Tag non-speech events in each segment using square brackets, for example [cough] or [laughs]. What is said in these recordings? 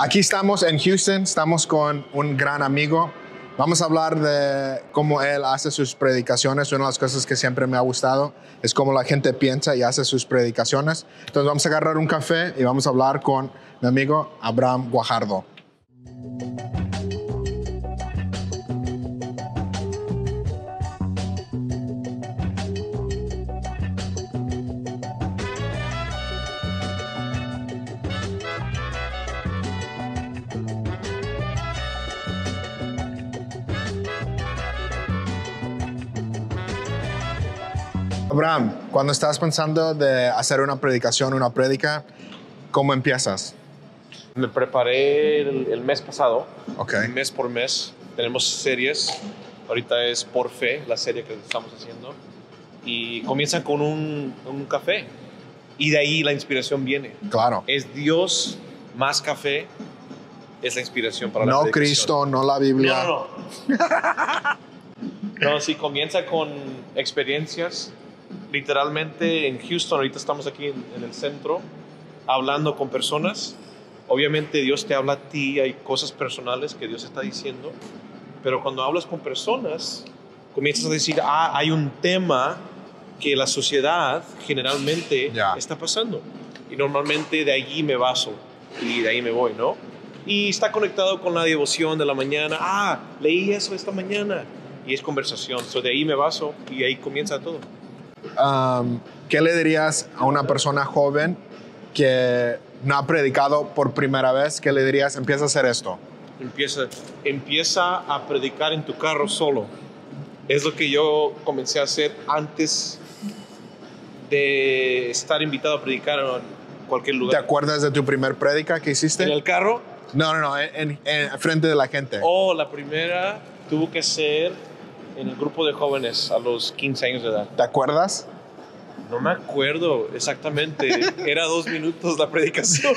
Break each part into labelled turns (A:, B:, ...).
A: Aquí estamos en Houston, estamos con un gran amigo. Vamos a hablar de cómo él hace sus predicaciones. Una de las cosas que siempre me ha gustado es cómo la gente piensa y hace sus predicaciones. Entonces vamos a agarrar un café y vamos a hablar con mi amigo Abraham Guajardo. Abraham, cuando estás pensando de hacer una predicación, una prédica, ¿cómo empiezas?
B: Me preparé el, el mes pasado,
A: Ok.
B: mes por mes. Tenemos series. Ahorita es Por Fe, la serie que estamos haciendo. Y comienzan con un, un café. Y de ahí la inspiración viene.
A: Claro.
B: Es Dios más café, es la inspiración para la
A: No
B: predicación.
A: Cristo, no la Biblia.
B: No, no. [laughs] no, sí, comienza con experiencias. Literalmente en Houston, ahorita estamos aquí en, en el centro, hablando con personas. Obviamente Dios te habla a ti, hay cosas personales que Dios está diciendo, pero cuando hablas con personas, comienzas a decir, ah, hay un tema que la sociedad generalmente está pasando. Y normalmente de allí me baso y de ahí me voy, ¿no? Y está conectado con la devoción de la mañana. Ah, leí eso esta mañana. Y es conversación. So de ahí me baso y ahí comienza todo.
A: Um, ¿Qué le dirías a una persona joven que no ha predicado por primera vez? ¿Qué le dirías? Empieza a hacer esto.
B: Empieza, empieza a predicar en tu carro solo. Es lo que yo comencé a hacer antes de estar invitado a predicar en cualquier
A: ¿Te
B: lugar.
A: acuerdas de tu primer prédica que hiciste?
B: En el carro,
A: No, no, no, en, en- en frente de la gente.
B: o la primera tuvo que ser en el grupo de jóvenes a los 15 años de edad.
A: ¿Te acuerdas?
B: No me acuerdo exactamente. [laughs] Era dos minutos la predicación.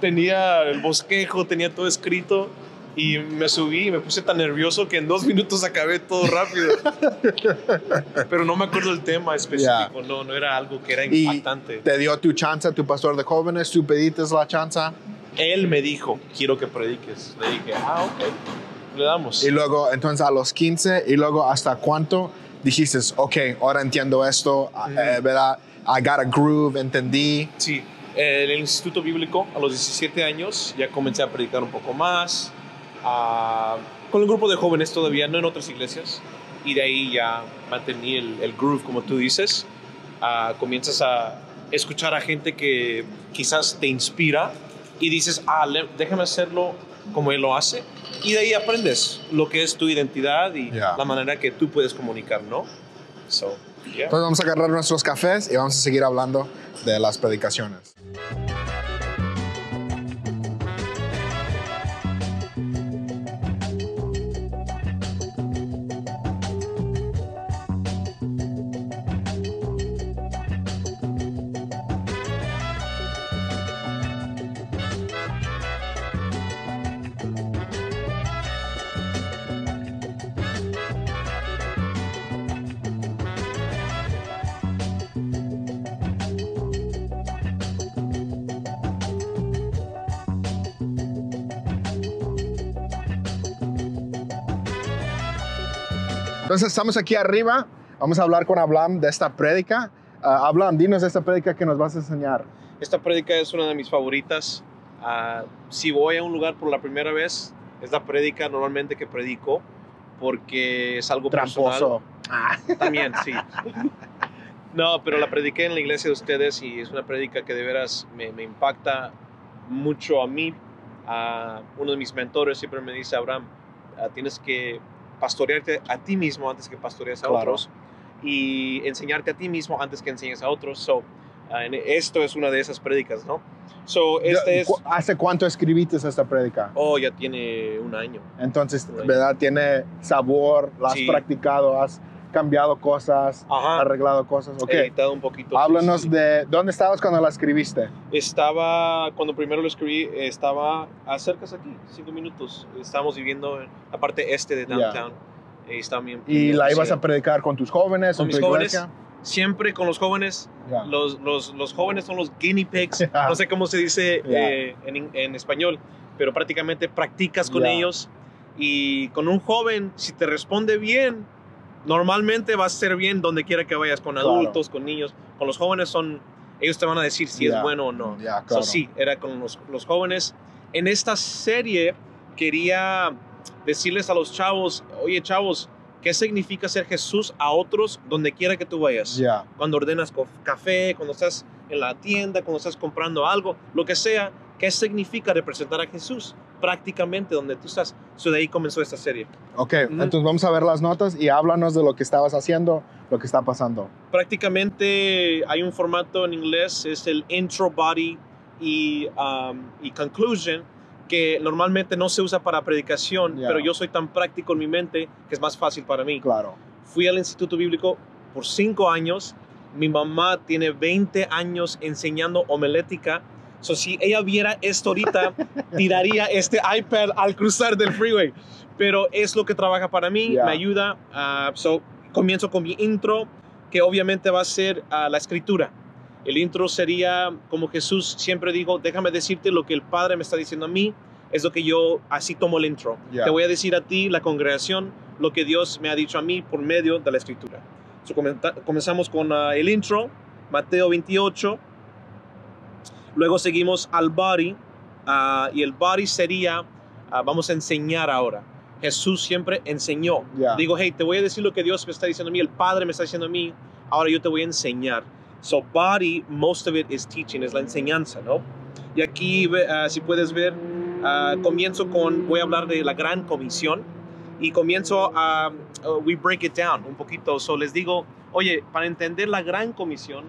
B: tenía el bosquejo, tenía todo escrito. Y me subí y me puse tan nervioso que en dos minutos acabé todo rápido. Pero no me acuerdo el tema específico. No, no era algo que era
A: Y
B: impactante.
A: te dio tu chance, tu pastor de jóvenes, tú pediste la chance.
B: Él me dijo, quiero que prediques. Le dije, ah, ok. Le damos.
A: Y luego, entonces a los 15, y luego hasta cuánto dijiste, ok, ahora entiendo esto, eh, ¿verdad? I got a groove, entendí.
B: Sí, en el Instituto Bíblico a los 17 años ya comencé a predicar un poco más, ah, con el grupo de jóvenes todavía, no en otras iglesias, y de ahí ya mantení el, el groove, como tú dices. Ah, comienzas a escuchar a gente que quizás te inspira y dices, ah, le- déjame hacerlo como él lo hace, y de ahí aprendes lo que es tu identidad y
A: Ya.
B: la manera que tú puedes comunicar, ¿no? So, yeah.
A: Entonces vamos a agarrar nuestros cafés y vamos a seguir hablando de las predicaciones. Entonces estamos aquí arriba, vamos a hablar con Ablam de esta prédica. Ah, Ablam, dinos de esta prédica que nos vas a enseñar.
B: Esta prédica es una de mis favoritas. Ah, si voy a un lugar por la primera vez, es la prédica normalmente que predico porque es algo
A: Tramposo. Ah,
B: personal. También, sí. [laughs] No, pero la prediqué en la iglesia de ustedes y es una prédica que de veras me, me impacta mucho a mí. Ah, uno de mis mentores siempre me dice, Abraham, ah, tienes que pastorearte a ti mismo antes que pastorees a
A: Claro.
B: otros y enseñarte a ti mismo antes que enseñes a otros. So, ah, esto es una de esas prédicas, ¿no? So, este es...
A: ¿Cu- ¿Hace cuánto escribiste esta prédica?
B: Oh, ya tiene un año.
A: Entonces,
B: Right.
A: ¿verdad? Tiene sabor, la has
B: Sí.
A: practicado, has cambiado cosas,
B: Ajá.
A: arreglado cosas. Ok,
B: He editado un poquito.
A: háblanos
B: sí, sí.
A: de dónde estabas cuando la escribiste.
B: Estaba, cuando primero lo escribí, estaba acerca aquí, cinco minutos. Estábamos viviendo en la parte este de downtown. Y, estaba mi-
A: ¿Y la ibas a predicar con tus jóvenes
B: Con mis jóvenes.
A: iglesia?
B: siempre con los jóvenes,
A: Yeah.
B: los, los, los jóvenes son los guinea pigs, [laughs]
A: Yeah.
B: no sé cómo se dice
A: Yeah.
B: eh, en, en español, pero prácticamente practicas con
A: Yeah.
B: ellos y con un joven, si te responde bien, normalmente vas a ser bien donde quiera que vayas, con
A: Claro.
B: adultos, con niños, con los jóvenes son, ellos te van a decir si
A: Yeah.
B: es bueno o no. So,
A: claro.
B: sí, era con los, los jóvenes. En esta serie quería decirles a los chavos, oye chavos, ¿qué significa ser Jesús a otros donde quiera que tú vayas?
A: Ya.
B: Cuando ordenas café, cuando estás en la tienda, cuando estás comprando algo, lo que sea, ¿qué significa representar a Jesús? Prácticamente donde tú estás. So, de ahí comenzó esta serie.
A: Ok,
B: Ujú.
A: entonces vamos a ver las notas y háblanos de lo que estabas haciendo, lo que está pasando.
B: prácticamente hay un formato en inglés, es el intro, body y, um, y conclusion, que normalmente no se usa para predicación,
A: Ya.
B: pero yo soy tan práctico en mi mente que es más fácil para mí.
A: Claro.
B: Fui al Instituto Bíblico por cinco años, mi mamá tiene 20 años enseñando homilética, so si ella viera esto ahorita, [laughs] tiraría este iPad al cruzar del freeway, pero es lo que trabaja para mí,
A: Ya.
B: me ayuda, ah, so comienzo con mi intro, que obviamente va a ser ah, la escritura. El intro sería como Jesús siempre dijo, déjame decirte lo que el Padre me está diciendo a mí, es lo que yo así tomo el intro.
A: Ya.
B: Te voy a decir a ti, la congregación, lo que Dios me ha dicho a mí por medio de la escritura. So, comenzamos con ah, el intro, Mateo 28. Luego seguimos al body, ah, y el body sería, ah, vamos a enseñar ahora. Jesús siempre enseñó.
A: Ya.
B: Digo, hey, te voy a decir lo que Dios me está diciendo a mí, el Padre me está diciendo a mí, ahora yo te voy a enseñar. So, body, most of it is teaching, es la enseñanza, ¿no? Y aquí, ah, si puedes ver, comienzo con, voy a hablar de la gran comisión y comienzo a, uh, we break it down un poquito. So, les digo, oye, para entender la gran comisión,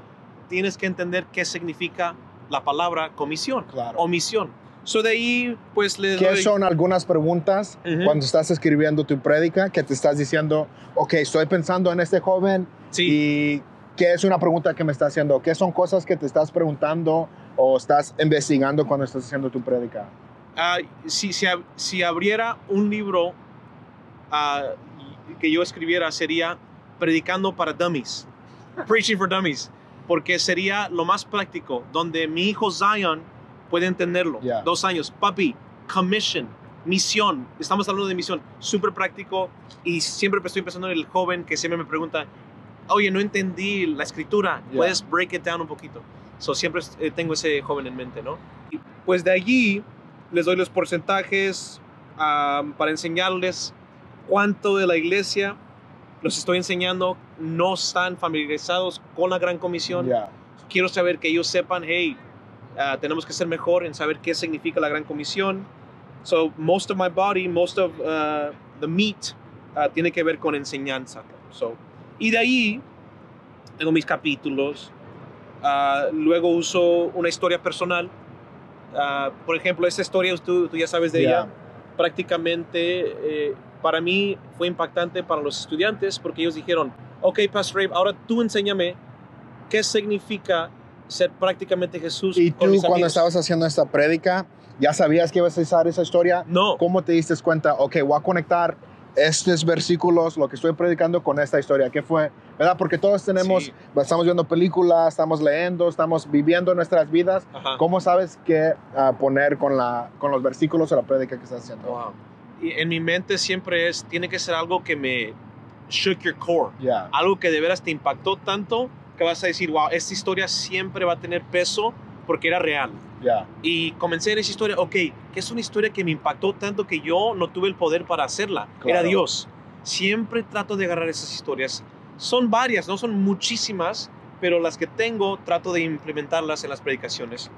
B: tienes que entender qué significa la palabra comisión
A: Claro.
B: o misión. So, de ahí, pues les
A: ¿Qué
B: doy-
A: son algunas preguntas cuando estás escribiendo tu prédica que te estás diciendo, ok, estoy pensando en este joven
B: Sí.
A: y qué es una pregunta que me está haciendo? ¿Qué son cosas que te estás preguntando o estás investigando cuando estás haciendo tu prédica?
B: Ah, si, si, si abriera un libro ah, que yo escribiera, sería Predicando para Dummies, Preaching for Dummies, porque sería lo más práctico, donde mi hijo Zion puede entenderlo.
A: Ya.
B: Dos años, papi, commission, misión, estamos hablando de misión, súper práctico y siempre estoy pensando en el joven que siempre me pregunta, oye, no entendí la escritura,
A: Ya.
B: puedes break it down un poquito. So, siempre eh, tengo ese joven en mente, ¿no? Y pues de allí les doy los porcentajes para enseñarles cuánto de la iglesia los estoy enseñando no están familiarizados con la gran comisión.
A: Ya.
B: Quiero saber que ellos sepan, hey, ah, tenemos que ser mejor en saber qué significa la gran comisión. So, most of my body, most of uh, the meat ah, tiene que ver con enseñanza. So, y de ahí tengo mis capítulos. Luego uso una historia personal. Por ejemplo, esta historia, tú, tú ya sabes de
A: Ya.
B: ella. Prácticamente, eh, para mí fue impactante para los estudiantes porque ellos dijeron, ok, Pastor Rabe, ahora tú enséñame qué significa ser prácticamente Jesús.
A: Y tú cuando
B: amigos".
A: estabas haciendo esta prédica, ¿ya sabías que ibas a usar esa historia?
B: No,
A: ¿Cómo te diste cuenta? Ok, voy a conectar estos versículos, lo que estoy predicando con esta historia. ¿Qué fue? ¿Verdad? Porque todos tenemos,
B: Sí.
A: estamos viendo películas, estamos leyendo, estamos viviendo nuestras vidas.
B: Ajá.
A: ¿Cómo sabes qué ah, poner con, la, con los versículos o la prédica que estás haciendo?
B: Wow. En mi mente siempre es, tiene que ser algo que me shook your core.
A: Ya,
B: Algo que de veras te impactó tanto que vas a decir, wow, esta historia siempre va a tener peso porque era real.
A: ya,
B: Y comencé en esa historia, ok, que es una historia que me impactó tanto que yo no tuve el poder para hacerla. Era
A: Claro.
B: Dios. Siempre trato de agarrar esas historias. Son varias, no son muchísimas, pero las que tengo trato de implementarlas en las predicaciones.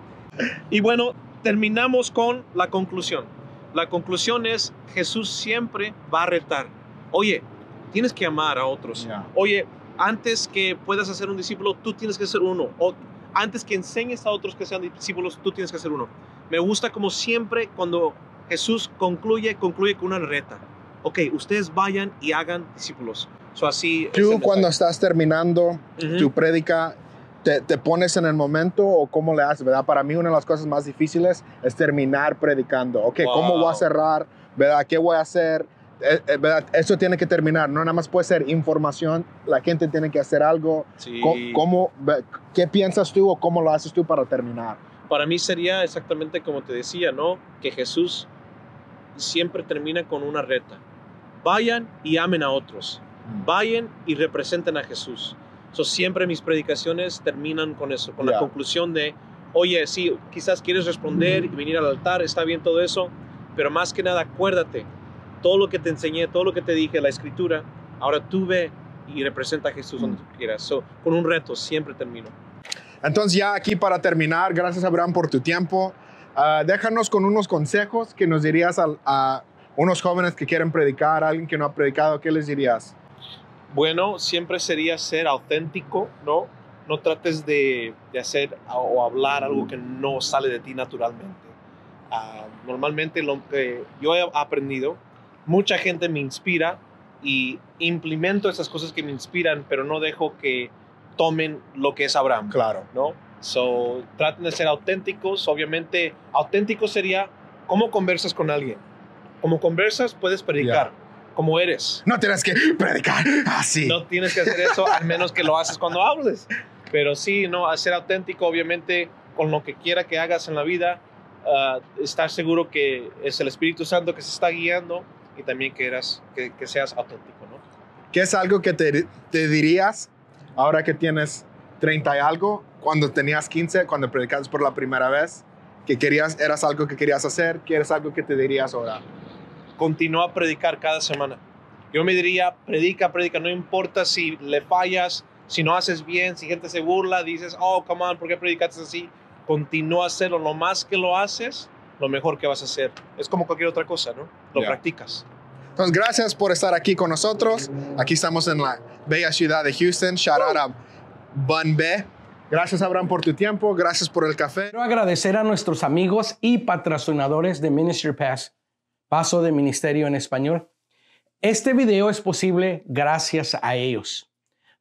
B: Y bueno, terminamos con la conclusión. La conclusión es, Jesús siempre va a retar. Oye, tienes que amar a otros. Oye, antes que puedas hacer un discípulo, tú tienes que ser uno. O antes que enseñes a otros que sean discípulos, tú tienes que ser uno. Me gusta como siempre cuando Jesús concluye, concluye con una reta. Ok, ustedes vayan y hagan discípulos. So, así
A: Tú cuando estás terminando tu prédica, te, te pones en el momento o cómo le haces, ¿verdad? Para mí una de las cosas más difíciles es terminar predicando. Ok, ¿cómo voy a
B: Wow.
A: cerrar? ¿Verdad? ¿Qué voy a hacer? eh, eh, ¿verdad? Eso tiene que terminar, no nada más puede ser información, la gente tiene que hacer algo.
B: Sí.
A: ¿Cómo, ¿Qué piensas tú o cómo lo haces tú para terminar?
B: Para mí sería exactamente como te decía, ¿no? Que Jesús siempre termina con una reta. Vayan y amen a otros. Vayan y representen a Jesús. So, siempre mis predicaciones terminan con eso, con la conclusión de, oye, sí, quizás quieres responder y venir al altar, está bien todo eso, pero más que nada acuérdate, todo lo que te enseñé, todo lo que te dije, la escritura, ahora tú ve y representa a Jesús donde tú quieras. So, con un reto siempre termino.
A: Entonces ya aquí para terminar, gracias Abraham por tu tiempo. Ah, déjanos con unos consejos que nos dirías a, unos jóvenes que quieren predicar, a alguien que no ha predicado, ¿qué les dirías?
B: Bueno, siempre sería ser auténtico, ¿no? No trates de, de hacer o hablar algo que no sale de ti naturalmente. Ah, normalmente lo que yo he aprendido, mucha gente me inspira y implemento esas cosas que me inspiran, pero no dejo que tomen lo que es Abraham.
A: Claro.
B: ¿no? So, traten de ser auténticos. Obviamente, auténtico sería cómo conversas con alguien. Como conversas, puedes predicar. Como eres.
A: No tienes que predicar así.
B: No tienes que hacer eso, al menos que lo haces cuando hables. Pero sí, no, ser auténtico, obviamente, con lo que quiera que hagas en la vida, ah, estar seguro que es el Espíritu Santo que se está guiando y también que, eras, que, que seas auténtico, ¿no?
A: ¿Qué es algo que te, te dirías ahora que tienes 30 y algo, cuando tenías 15, cuando predicaste por la primera vez, que querías, eras algo que querías hacer, que eres algo que te dirías ahora?
B: Continúa a predicar cada semana. Yo me diría, predica, predica, no importa si le fallas, si no haces bien, si gente se burla, dices, oh, come on, ¿por qué predicaste así? Continúa a hacerlo, lo más que lo haces, lo mejor que vas a hacer. Es como cualquier otra cosa, ¿no? Lo practicas.
A: Entonces, gracias por estar aquí con nosotros. Aquí estamos en la bella ciudad de Houston. Shout out a Bun B. Gracias, Abraham, por tu tiempo. Gracias por el café.
C: Quiero agradecer a nuestros amigos y patrocinadores de Ministry Pass, Paso de Ministerio en Español. Este video es posible gracias a ellos.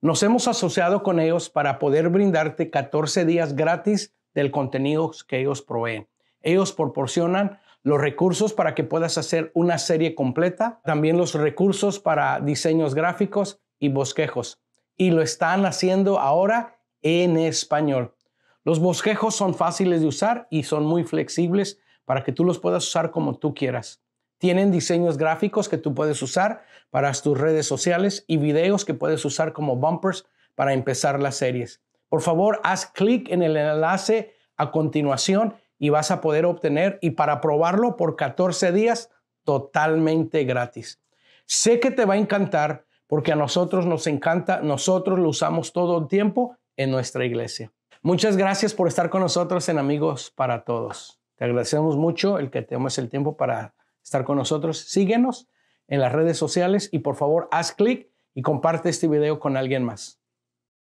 C: Nos hemos asociado con ellos para poder brindarte 14 días gratis del contenido que ellos proveen. Ellos proporcionan los recursos para que puedas hacer una serie completa, también los recursos para diseños gráficos y bosquejos. Y lo están haciendo ahora en español. Los bosquejos son fáciles de usar y son muy flexibles para que tú los puedas usar como tú quieras. Tienen diseños gráficos que tú puedes usar para tus redes sociales y videos que puedes usar como bumpers para empezar las series. Por favor, haz clic en el enlace a continuación y vas a poder obtener y para probarlo por 14 días totalmente gratis. Sé que te va a encantar porque a nosotros nos encanta, nosotros lo usamos todo el tiempo en nuestra iglesia. Muchas gracias por estar con nosotros en Amigos para Todos. Te agradecemos mucho el que tomes el tiempo para estar con nosotros. Síguenos en las redes sociales y por favor haz clic y comparte este video con alguien más.